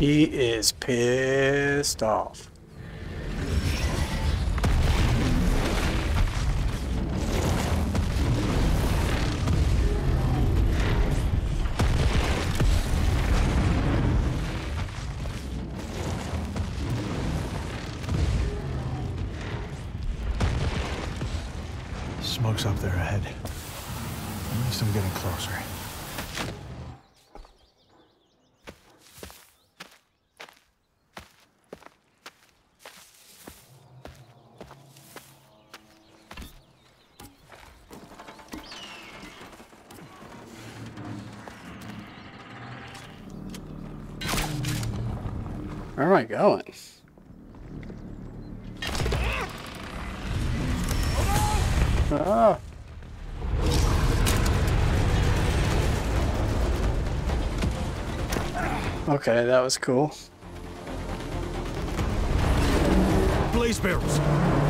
He is pissed off. Smoke's up there ahead. At least I'm getting closer. Going? Ah. Okay, that was cool. Blaze barrels!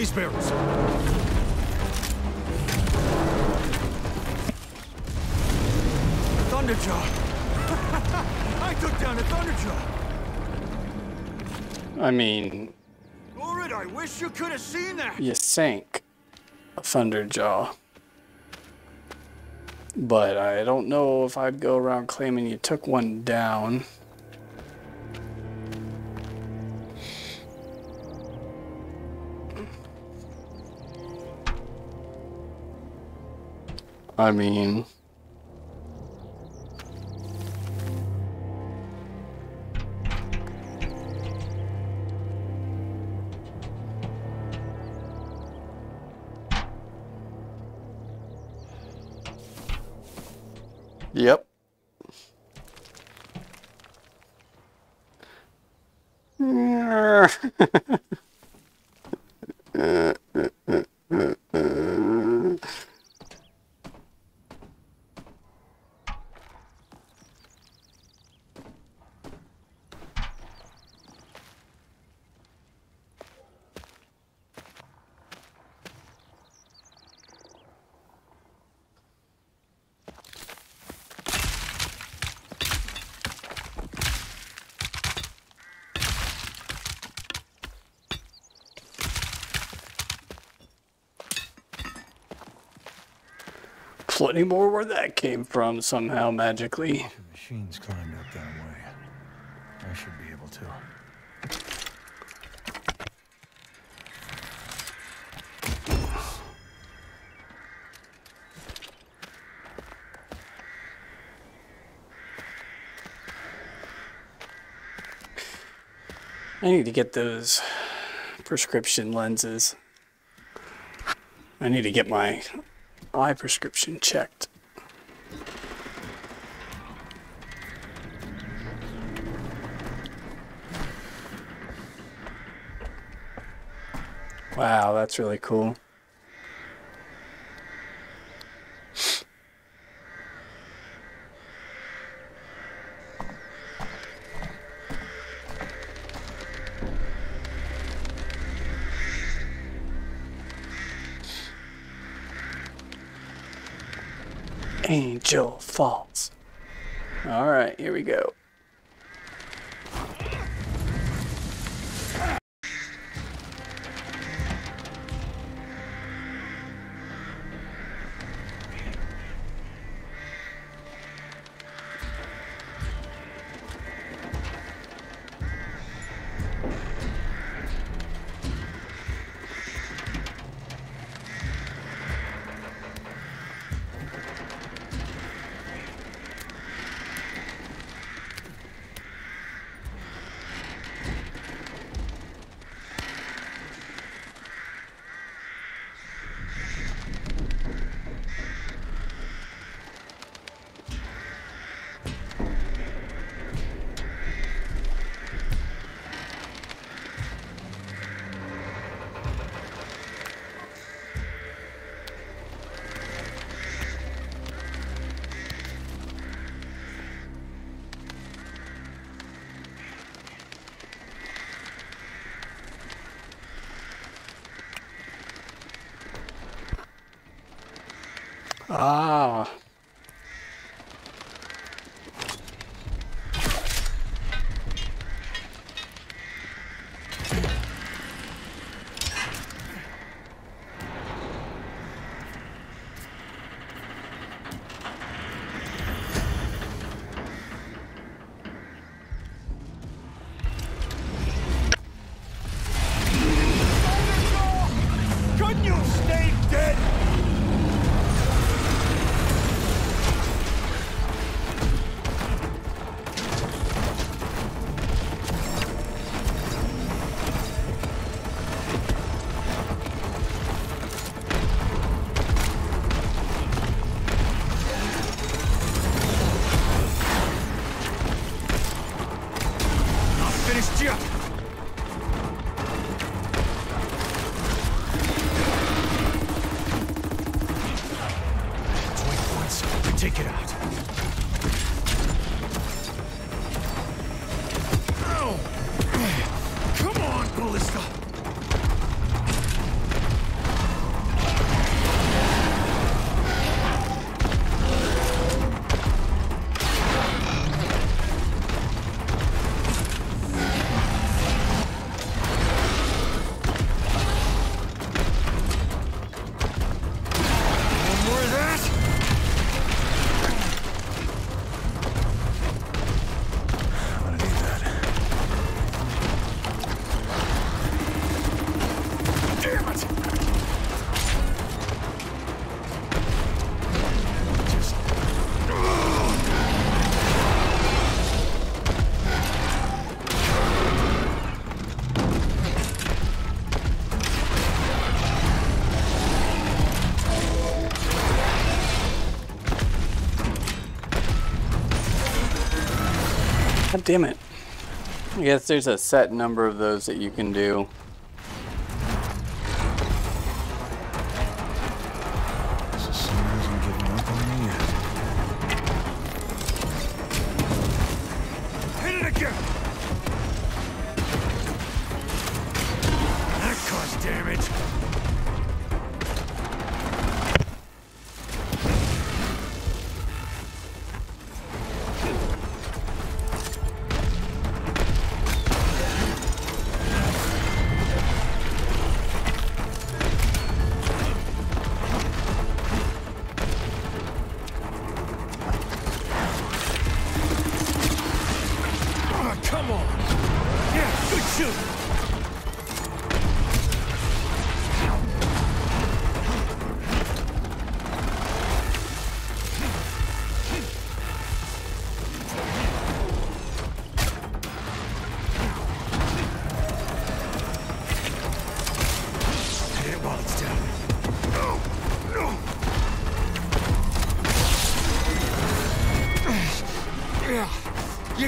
Blaze barrels! Thunderjaw! I took down a Thunderjaw! I mean, Urid, I wish you could have seen that! you sank a Thunderjaw. But I don't know if I'd go around claiming you took one down. I mean, Plenty more where that came from somehow magically. The machines climbed up that way. I should be able to. I need to get those prescription lenses. I need to get my eye prescription checked. Wow, that's really cool. Angel Falls. All right, here we go. God damn it. I guess there's a set number of those that you can do.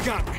Here we.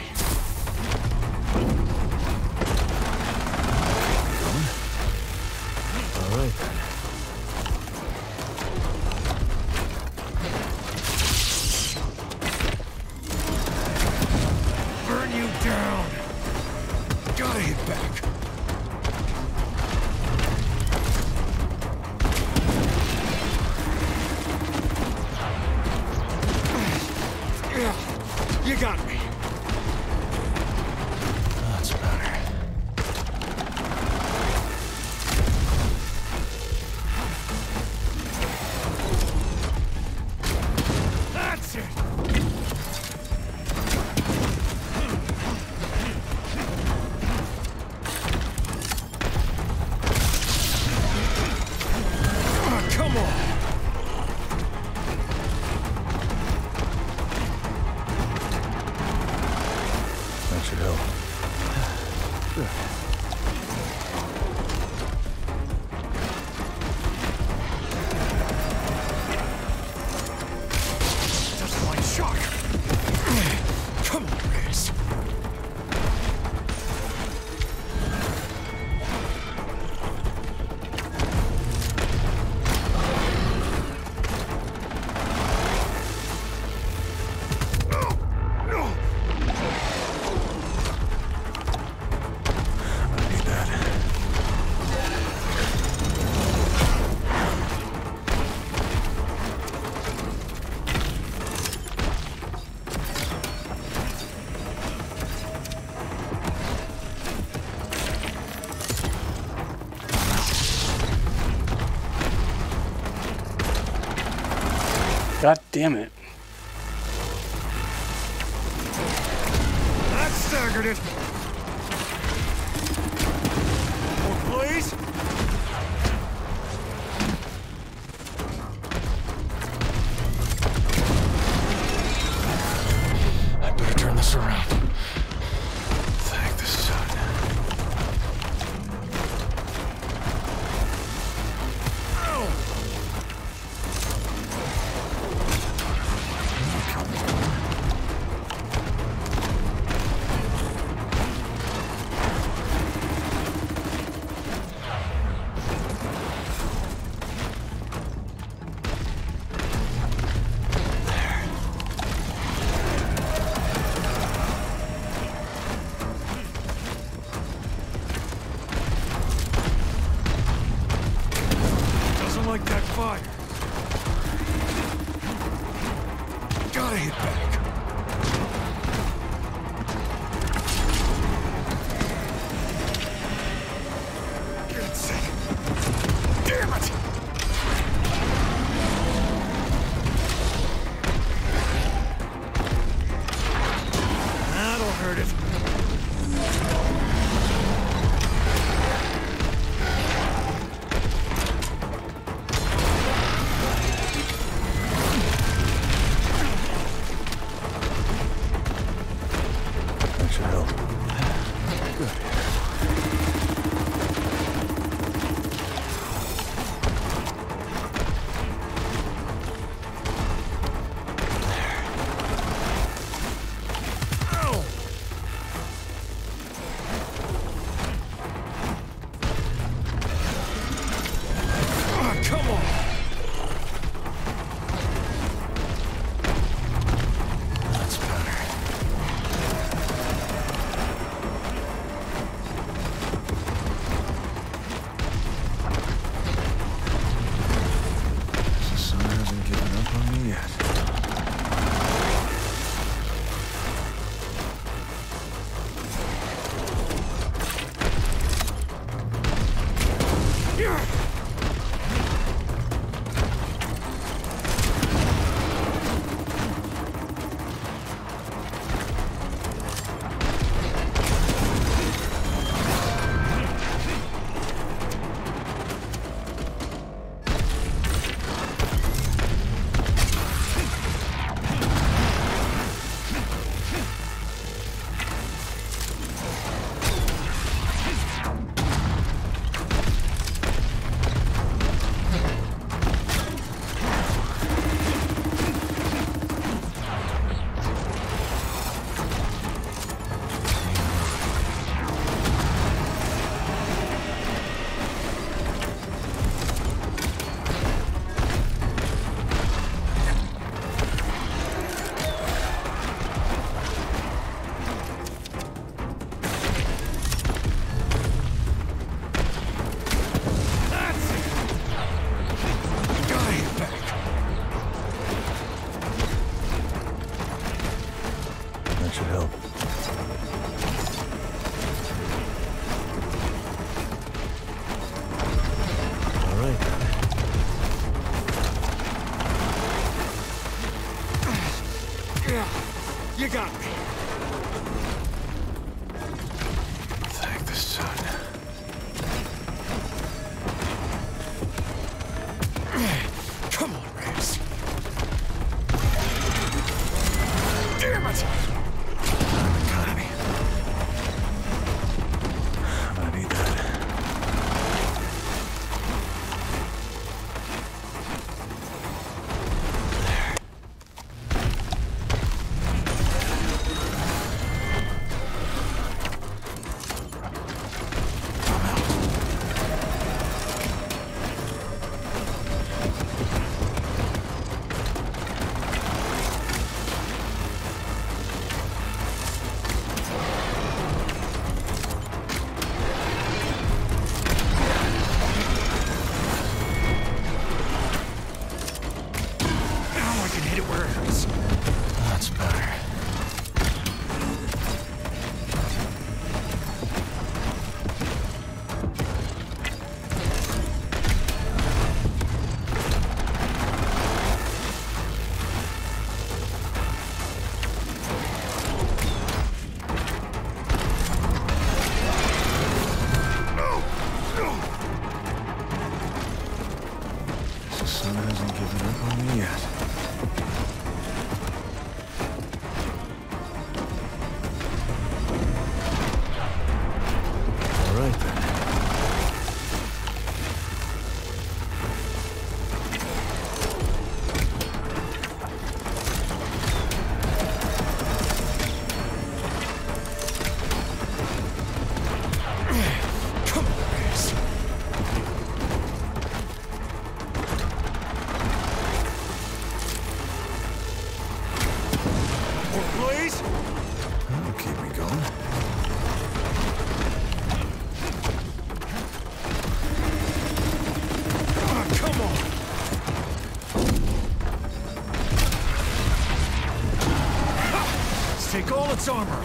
Damn it. Armor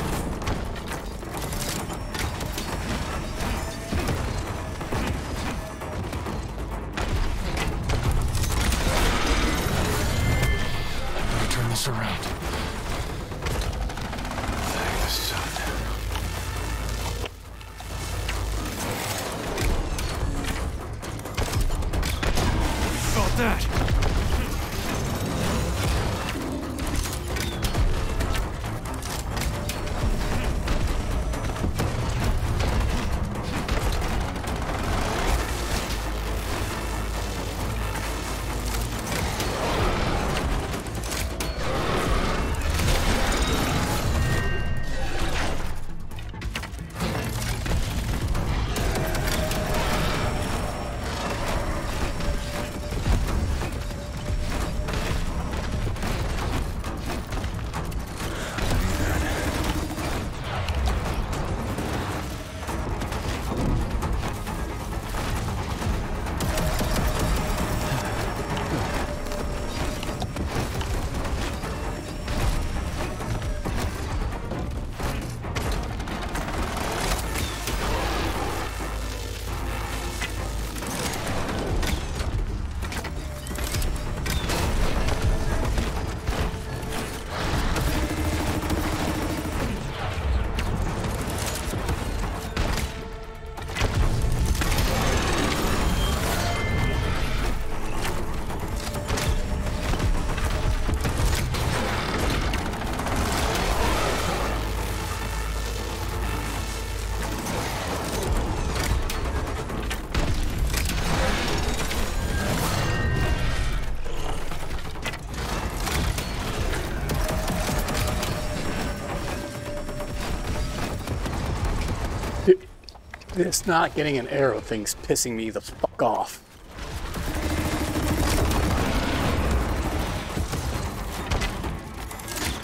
This not getting an arrow thing's pissing me the fuck off.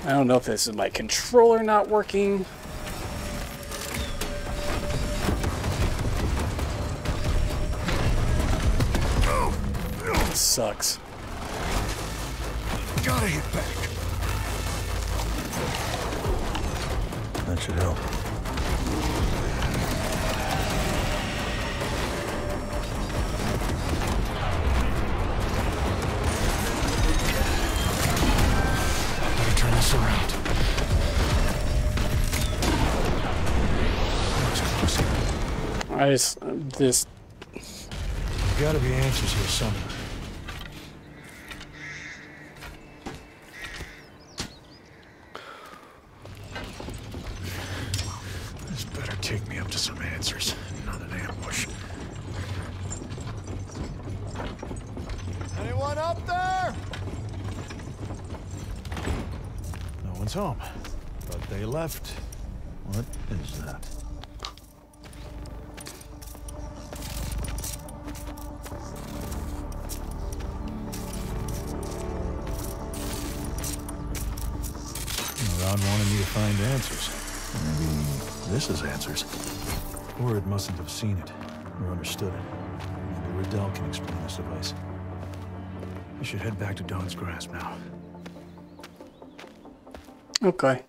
I don't know if this is my controller not working. It sucks. Gotta hit back. That should help. Let me turn this around. That was close. I just this There gotta be answers here somewhere. Ron wanted me to find answers. Maybe this is answers. Word mustn't have seen it or understood it. Maybe Riddell can explain this device. I should head back to Dawn's grasp now. okay.